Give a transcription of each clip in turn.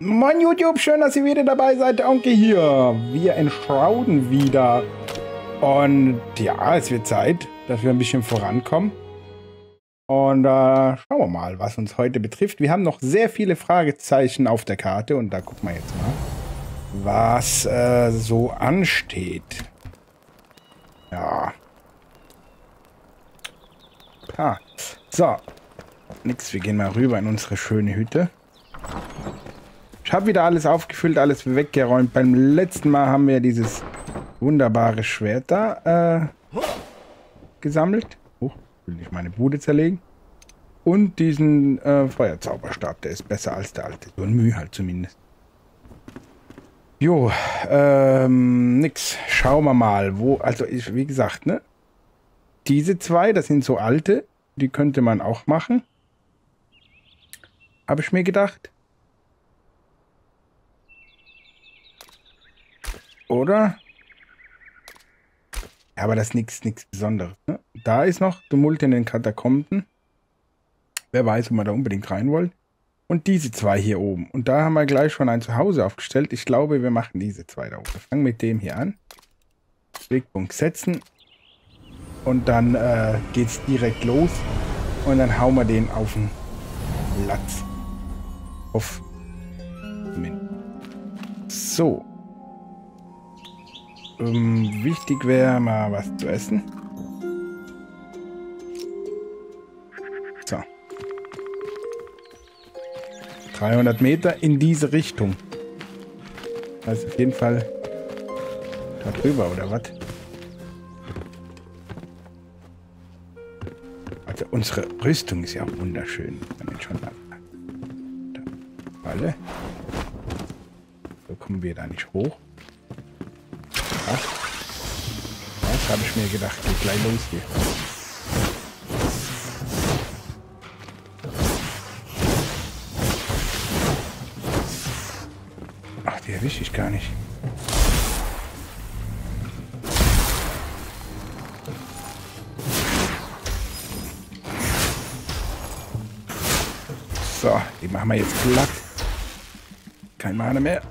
Moin YouTube, schön, dass ihr wieder dabei seid. Onkel hier. Wir entschrauden wieder. Und ja, es wird Zeit, dass wir ein bisschen vorankommen. Und äh, schauen wir mal, was uns heute betrifft. Wir haben noch sehr viele Fragezeichen auf der Karte. Und da gucken wir jetzt mal, was äh, so ansteht. Ja. Ah. So. Nix, wir gehen mal rüber in unsere schöne Hütte. Ich habe wieder alles aufgefüllt, alles weggeräumt. Beim letzten Mal haben wir dieses wunderbare Schwert da äh, gesammelt. Oh, will ich meine Bude zerlegen. Und diesen äh, Feuerzauberstab, der ist besser als der alte. So ein Mühe halt zumindest. Jo, ähm, nix. Schauen wir mal, wo, also ich, wie gesagt, ne? Diese zwei, das sind so alte, die könnte man auch machen. Habe ich mir gedacht. Oder? Ja, aber das ist nichts Besonderes. Ne? Da ist noch Tumult in den Katakomben. Wer weiß, ob wir da unbedingt rein wollen. Und diese zwei hier oben. Und da haben wir gleich schon ein Zuhause aufgestellt. Ich glaube, wir machen diese zwei da oben. Wir fangen mit dem hier an. Wegpunkt setzen. Und dann äh, es direkt los. Und dann hauen wir den auf den Platz. Auf. So. Ähm, wichtig wäre mal was zu essen. So. 300 Meter in diese Richtung. Also auf jeden Fall da drüber, oder was? Also unsere Rüstung ist ja wunderschön. Kann schon Falle. So kommen wir da nicht hoch. Habe ich mir gedacht, geht gleich los hier. Ach, die erwische ich gar nicht. So, die machen wir jetzt platt. Kein Mana mehr.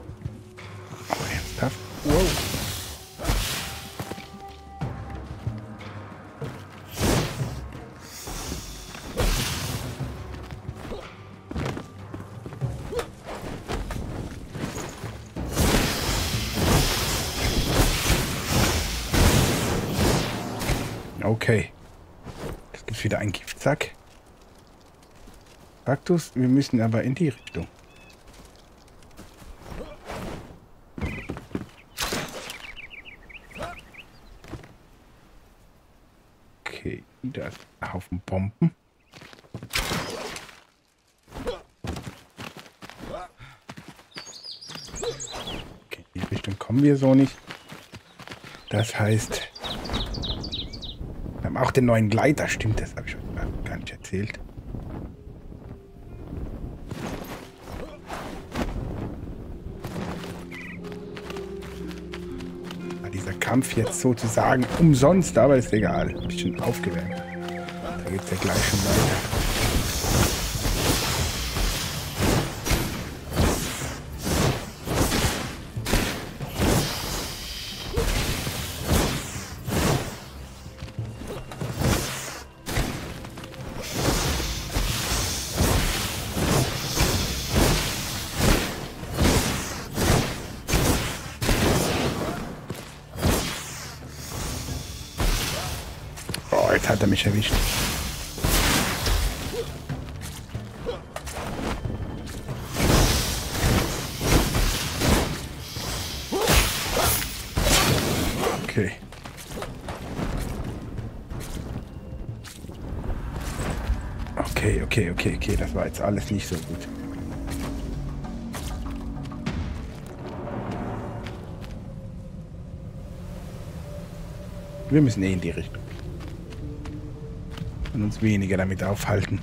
Kaktus, wir müssen aber in die Richtung. Okay, da ist ein Haufen Bomben. Okay, in die Richtung kommen wir so nicht. Das heißt, wir haben auch den neuen Gleiter, stimmt, das habe ich gar nicht erzählt. Kampf jetzt sozusagen umsonst, aber ist egal. Ein bisschen aufgewärmt. Da geht es ja gleich schon weiter. Jetzt hat er mich erwischt. Okay. Okay, okay, okay, okay. Das war jetzt alles nicht so gut. Wir müssen eh in die Richtung können uns weniger damit aufhalten.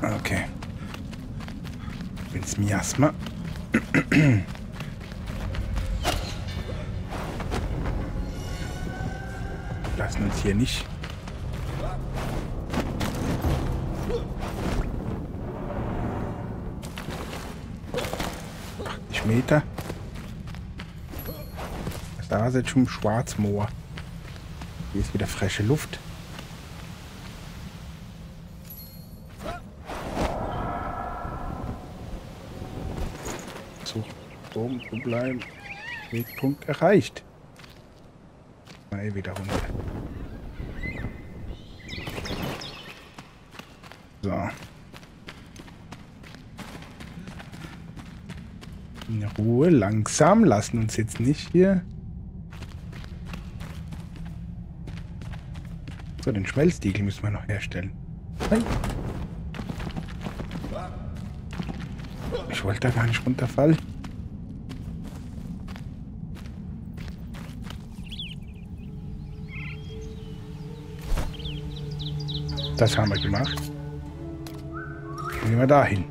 Okay. Ins Miasma. Lassen uns hier nicht Meter. Da ist jetzt schon Schwarzmoor. Hier ist wieder frische Luft. So, oben zu bleiben. Wegpunkt erreicht. Mal wieder runter. So. In Ruhe, langsam. Lassen uns jetzt nicht hier... So, den Schmelztiegel müssen wir noch herstellen. Nein. Ich wollte da gar nicht runterfallen. Das haben wir gemacht. Gehen wir dahin.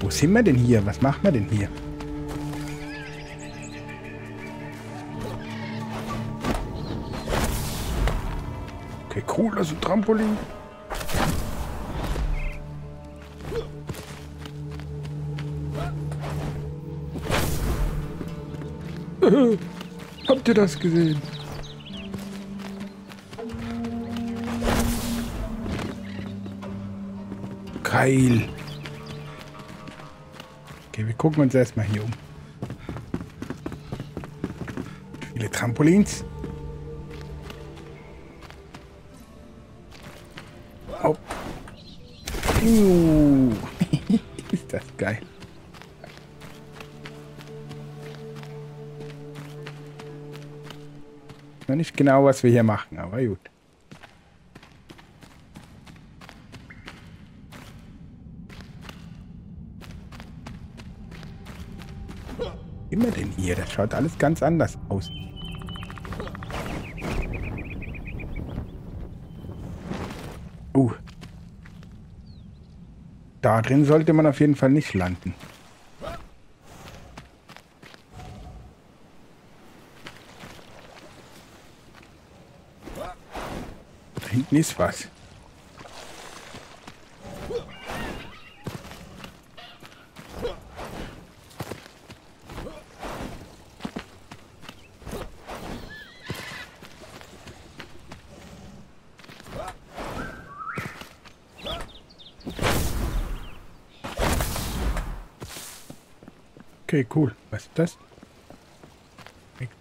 Wo sind wir denn hier? Was machen wir denn hier? Okay, cool, das ist ein Trampolin. Habt ihr das gesehen? Geil. Gucken uns erstmal hier um. Viele Trampolins. Oh. Uh. Ist das geil. Noch nicht genau, was wir hier machen, aber gut. Immer denn hier? Das schaut alles ganz anders aus. Uh. Da drin sollte man auf jeden Fall nicht landen. Da hinten ist was. Okay, cool. Was ist das?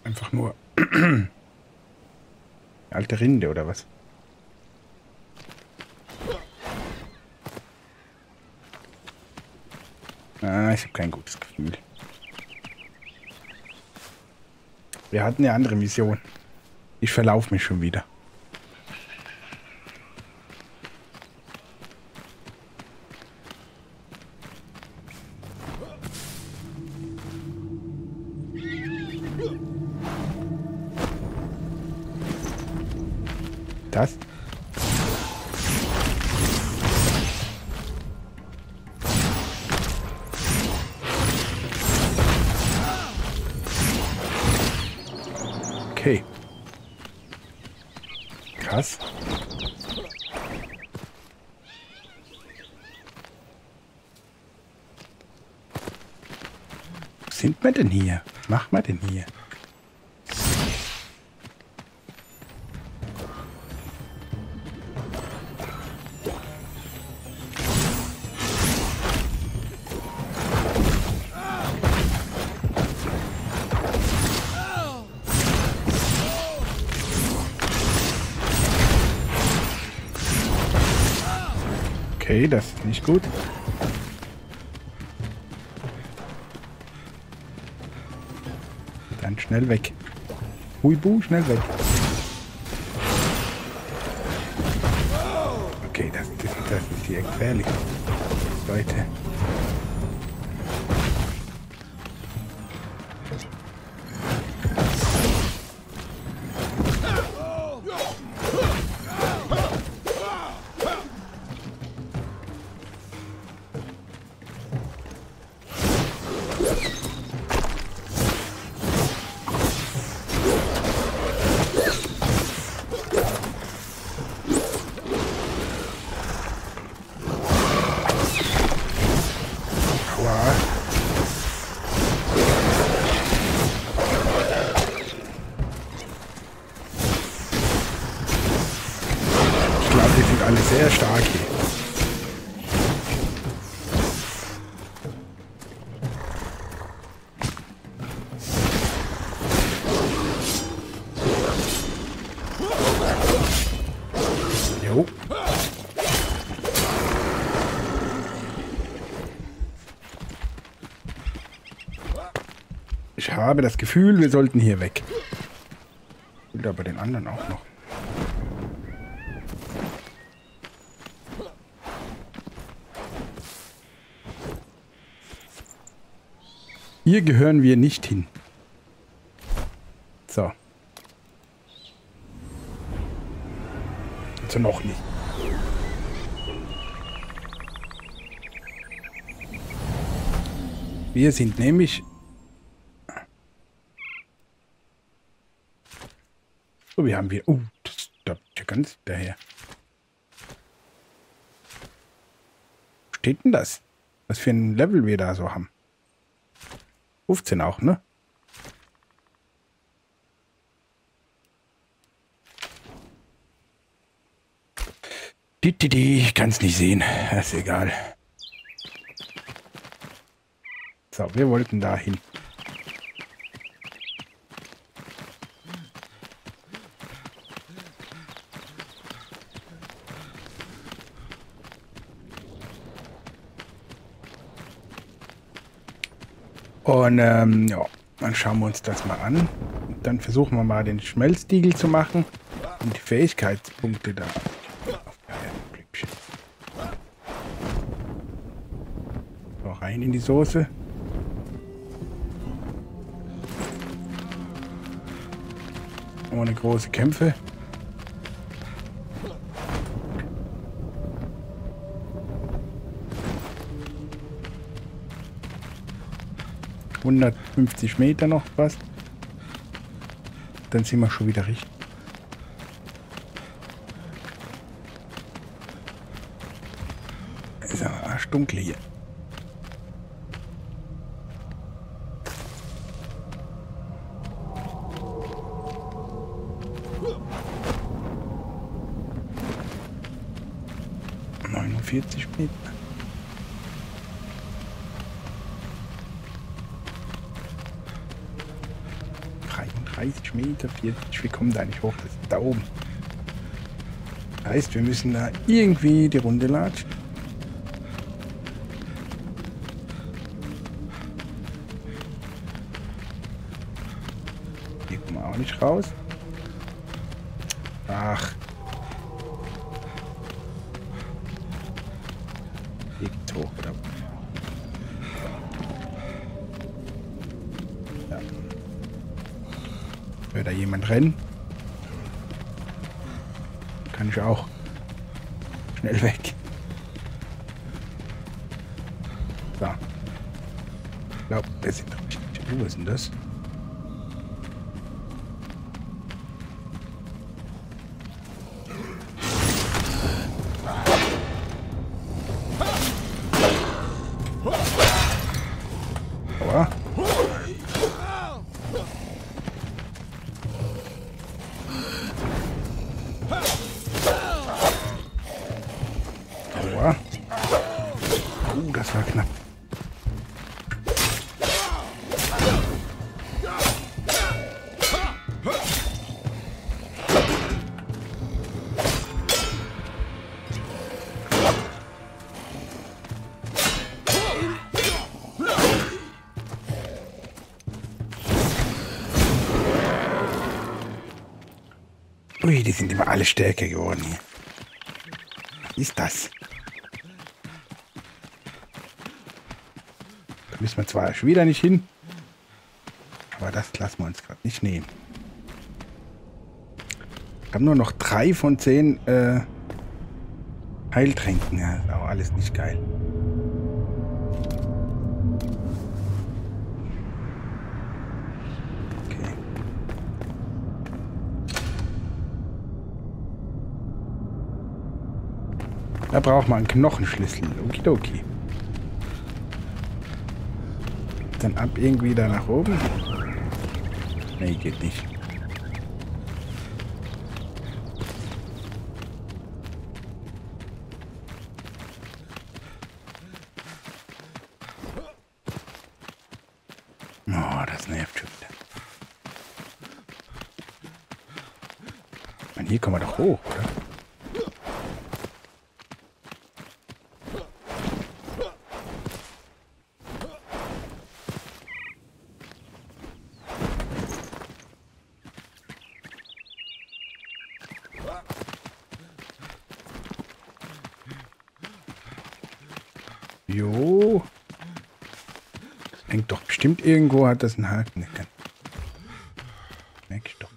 Einfach nur alte Rinde oder was? Ah, ich habe kein gutes Gefühl. Wir hatten eine andere Mission. Ich verlaufe mich schon wieder. Okay, das ist nicht gut. Dann schnell weg. Huibu, schnell weg. Okay, das, das, das ist hier gefährlich. Leute. Sehr stark hier. Ich habe das Gefühl, wir sollten hier weg. Ich aber den anderen auch noch. Hier gehören wir nicht hin. So. Also noch nicht. Wir sind nämlich... So, wir haben wir... Oh, das, ich ja ganz daher. Steht denn das? Was für ein Level wir da so haben? 15 auch, ne? Die, die, die, ich kann es nicht sehen. ist egal. So, wir wollten da hin. Und ähm, ja, dann schauen wir uns das mal an. Dann versuchen wir mal den Schmelztiegel zu machen und die Fähigkeitspunkte da. So, rein in die Soße. Ohne große Kämpfe. 150 Meter noch fast. Dann sind wir schon wieder richtig. Ist ja arschdunkel hier. Neunundvierzig Meter. Meter, 40, wie kommen da nicht hoch? Das ist da oben. Heißt, wir müssen da irgendwie die Runde latschen. Hier kommen wir auch nicht raus. Ach. Geht's hoch, da jemand rennen? Kann ich auch. Schnell weg. So. Ich glaube, wir sind richtig. Wo ist denn das? Ui, die sind immer alle stärker geworden hier. Ist das? Da müssen wir zwar schon wieder nicht hin. Aber das lassen wir uns gerade nicht nehmen. Wir haben nur noch drei von zehn äh, Heiltränken. Ja, ist auch alles nicht geil. Da braucht man einen Knochenschlüssel. Okidoki. Dann ab irgendwie da nach oben. Nee, geht nicht. Oh, das nervt schon wieder. Hier kommen wir doch hoch, oder? Bestimmt irgendwo, hat das einen Haken. Merk ich doch.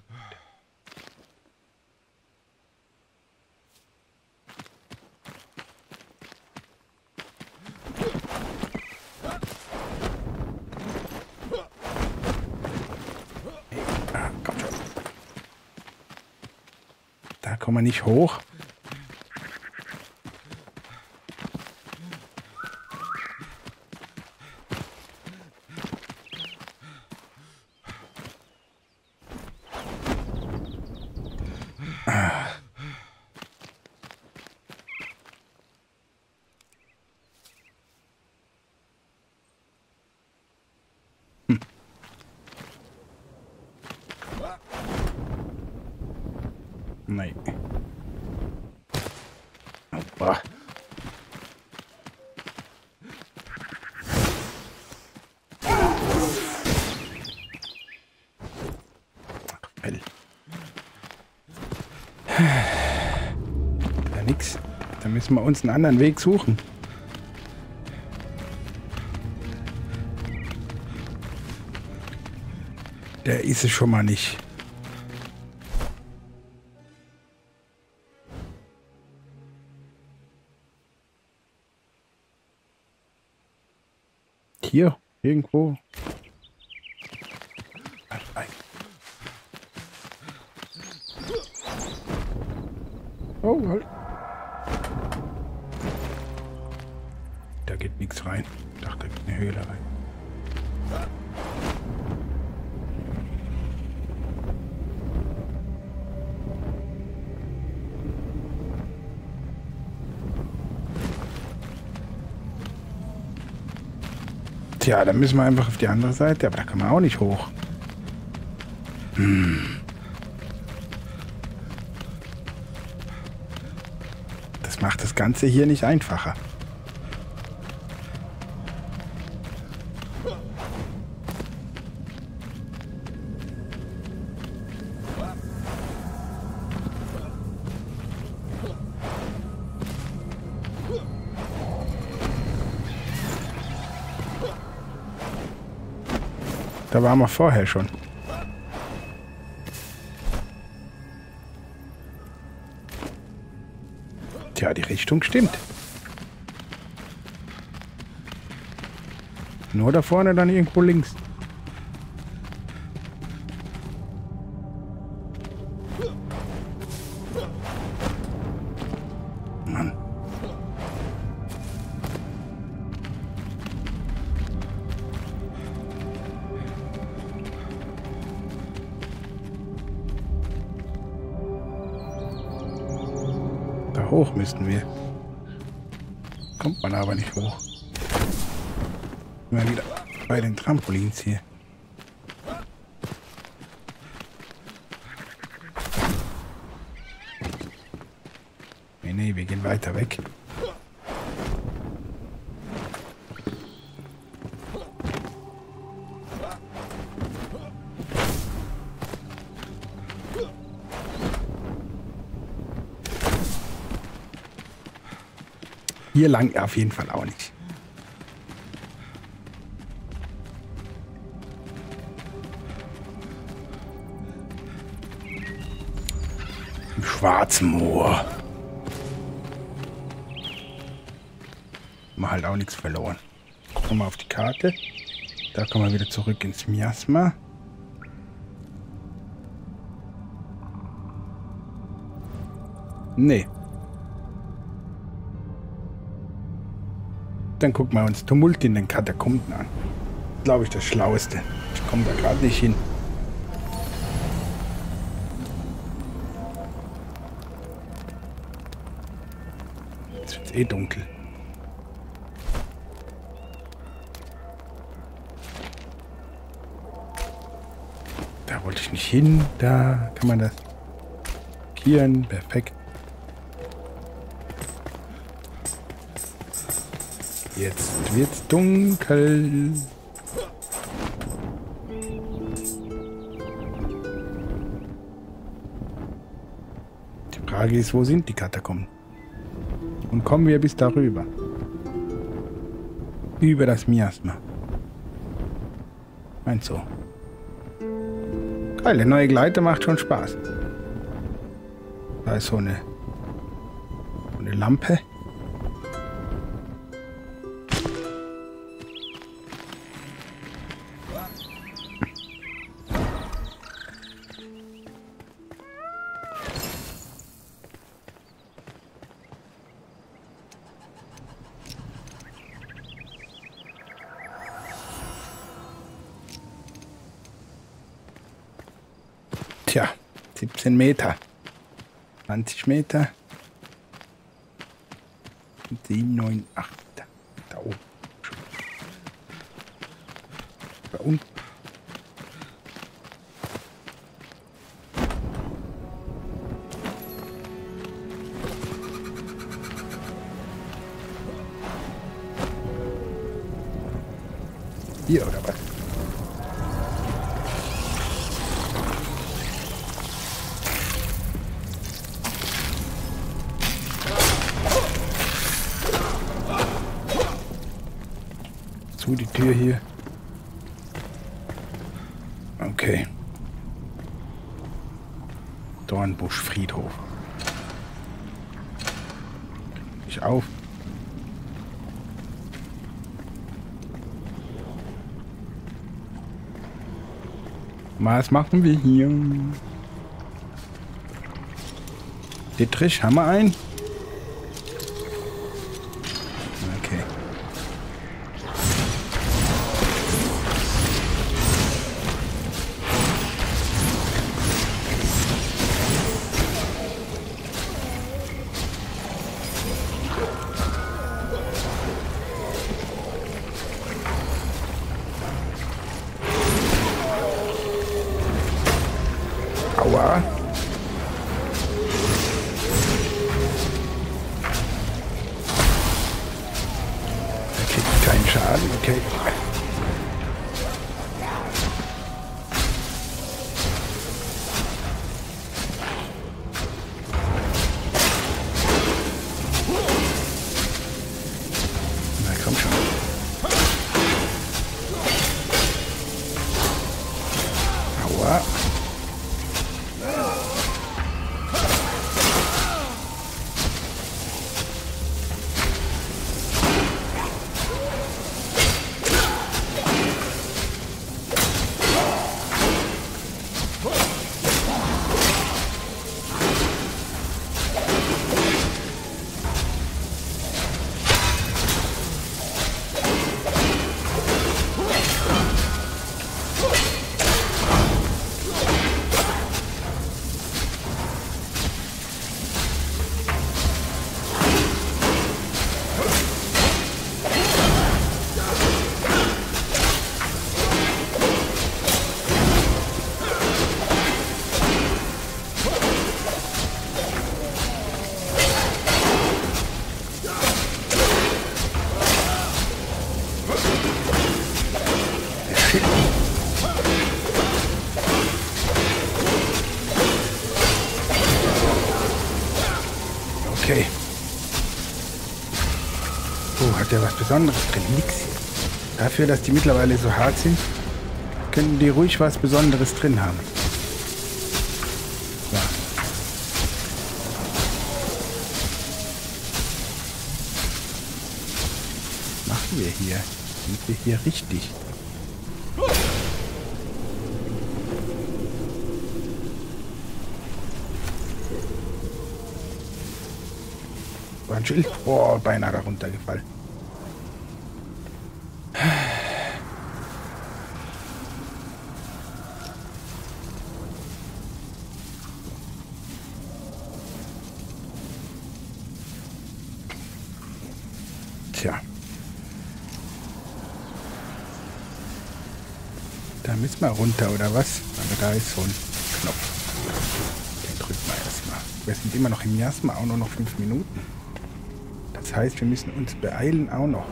Ah. Da kommen wir nicht hoch. Ach, Fell. Ja, nix. Dann müssen wir uns einen anderen Weg suchen. Der ist es schon mal nicht. Hier, irgendwo. Oh, halt. Da geht nichts rein. Da geht eine Höhle rein. Tja, dann müssen wir einfach auf die andere Seite, aber da kann man auch nicht hoch. Hm. Das macht das Ganze hier nicht einfacher. Da waren wir vorher schon. Tja, die Richtung stimmt. Nur da vorne dann irgendwo links. Hier. Nee, nee, wir gehen weiter weg. Hier lang auf jeden Fall auch nicht. Schwarzmoor. Wir halt auch nichts verloren. Gucken wir mal auf die Karte. Da kommen wir wieder zurück ins Miasma. Nee. Dann gucken wir uns Tumult in den Katakomben an. Glaube ich das Schlaueste. Ich komme da gerade nicht hin. Jetzt eh dunkel. Da wollte ich nicht hin. Da kann man das. markieren. Perfekt. Jetzt wird's dunkel. Die Frage ist, wo sind die Katakomben? Und kommen wir bis darüber? Über das Miasma. Meinst so. Geil, der neue Gleiter macht schon Spaß. Da ist so eine, so eine Lampe. Tja, 17 Meter. 20 Meter. 7, 9, 8. Da oben. Da unten. Hier oder was? Tür hier. Okay. Dornbusch-Friedhof. Ich auf. Was machen wir hier? Dietrich, haben wir Okay. Oh, hat der was Besonderes drin? Nix. Dafür, dass die mittlerweile so hart sind, könnten die ruhig was Besonderes drin haben. Ja. Machen wir hier? Sind wir hier richtig? Ein Schild. Oh, beinahe darunter gefallen. Tja. Da müssen wir runter, oder was? Aber da ist so ein Knopf. Den drücken wir erstmal. Wir sind immer noch im Miasma, auch nur noch fünf Minuten. Das heißt, wir müssen uns beeilen auch noch.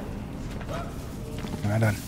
Na dann.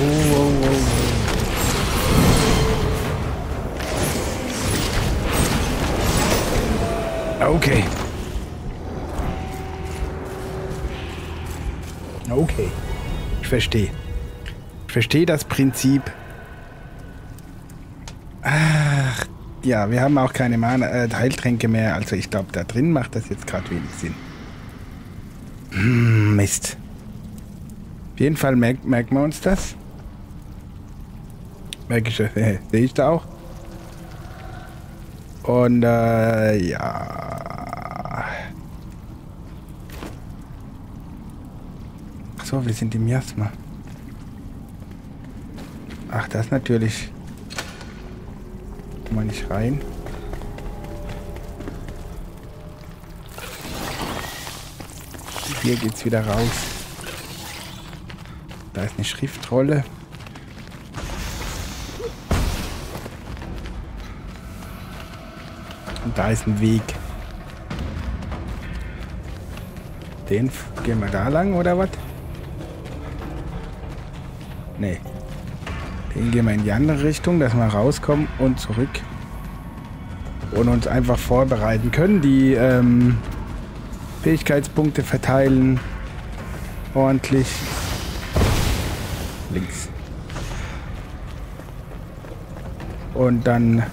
Oh, oh, oh, oh. Okay. Okay. Ich verstehe. Ich verstehe das Prinzip. Ach, ja, wir haben auch keine Mana äh, Heiltränke mehr. Also ich glaube, da drin macht das jetzt gerade wenig Sinn. Hm, Mist. Auf jeden Fall merkt, merken wir uns das. Merke ich, äh, sehe ich da auch. Und äh, ja. so, wir sind im Miasma. Ach, das natürlich. Mal nicht rein. Hier geht's wieder raus. Da ist eine Schriftrolle. Da ist ein Weg. Den gehen wir da lang oder was? Nee. Den gehen wir in die andere Richtung, dass wir rauskommen und zurück. Und uns einfach vorbereiten können. Die ähm, Fähigkeitspunkte verteilen. Ordentlich. Links. Und dann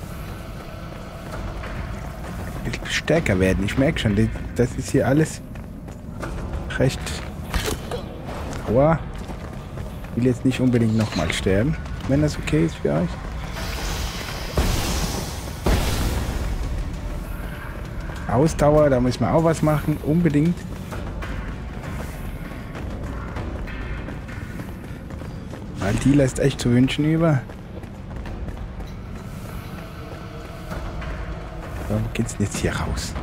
stärker werden. Ich merke schon, das ist hier alles recht... Aua will jetzt nicht unbedingt nochmal sterben, wenn das okay ist für euch. Ausdauer, da müssen wir auch was machen, unbedingt. Weil die lässt echt zu wünschen über. Wo geht's denn jetzt hier raus?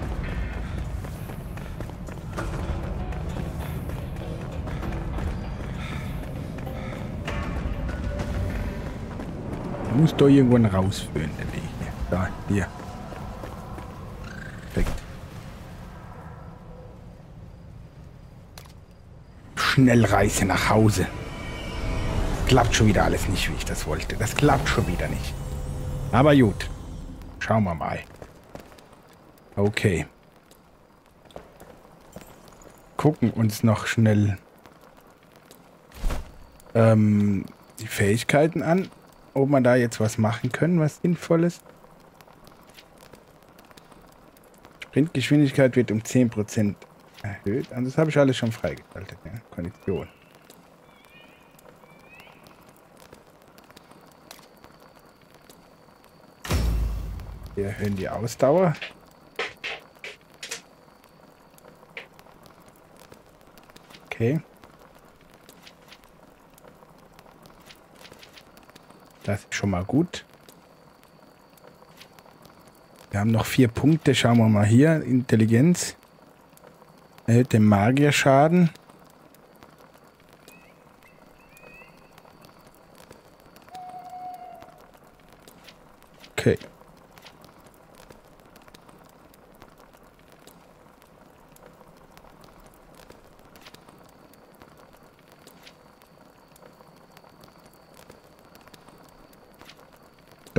muss da irgendwann rausführen, der Weg. Da, hier. Perfekt. Schnellreise nach Hause. Klappt schon wieder alles nicht, wie ich das wollte. Das klappt schon wieder nicht. Aber gut. Schauen wir mal. Okay. Gucken uns noch schnell ähm, die Fähigkeiten an ob man da jetzt was machen können, was sinnvolles. Sprintgeschwindigkeit wird um 10% erhöht. Also das habe ich alles schon freigeschaltet. Ja. Kondition. Wir erhöhen die Ausdauer. Okay. Das ist schon mal gut. Wir haben noch vier Punkte. Schauen wir mal hier. Intelligenz. Erhöht den Magierschaden. Okay.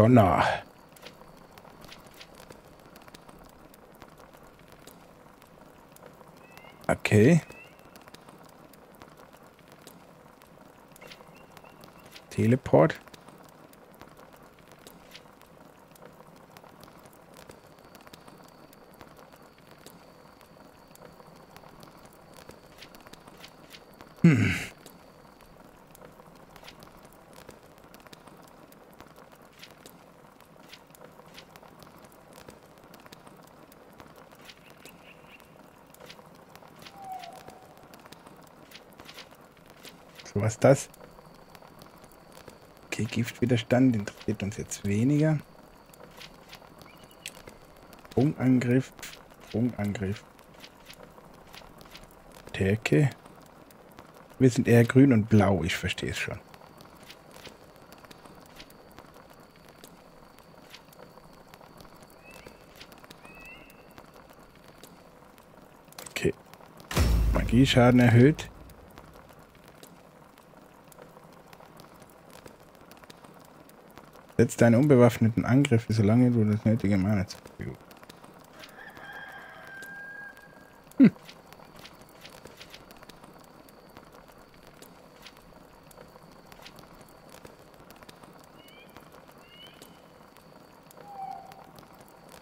Donner. Okay. Teleport. Hm. Was ist das? Okay, Giftwiderstand interessiert uns jetzt weniger. Sprungangriff, Sprungangriff. Stärke. Wir sind eher grün und blau, ich verstehe es schon. Okay. Magieschaden erhöht. Setz deine unbewaffneten Angriffe, solange du das nötige Mana zur Verfügung hm.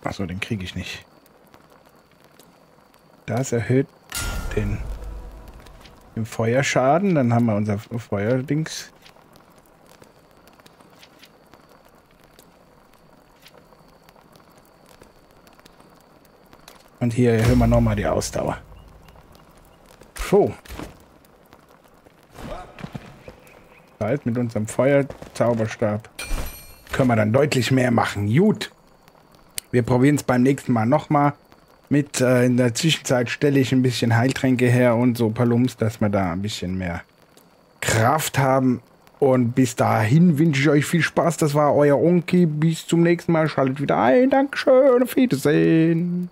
Achso, den kriege ich nicht. Das erhöht den, den Feuerschaden. Dann haben wir unser Feuerdings. Und hier erhöhen wir nochmal die Ausdauer. So. Halt mit unserem Feuerzauberstab können wir dann deutlich mehr machen. Gut. Wir probieren es beim nächsten Mal nochmal. Mit äh, in der Zwischenzeit stelle ich ein bisschen Heiltränke her und so Palums, dass wir da ein bisschen mehr Kraft haben. Und bis dahin wünsche ich euch viel Spaß. Das war euer Onki. Bis zum nächsten Mal. Schaltet wieder ein. Dankeschön. Auf Wiedersehen.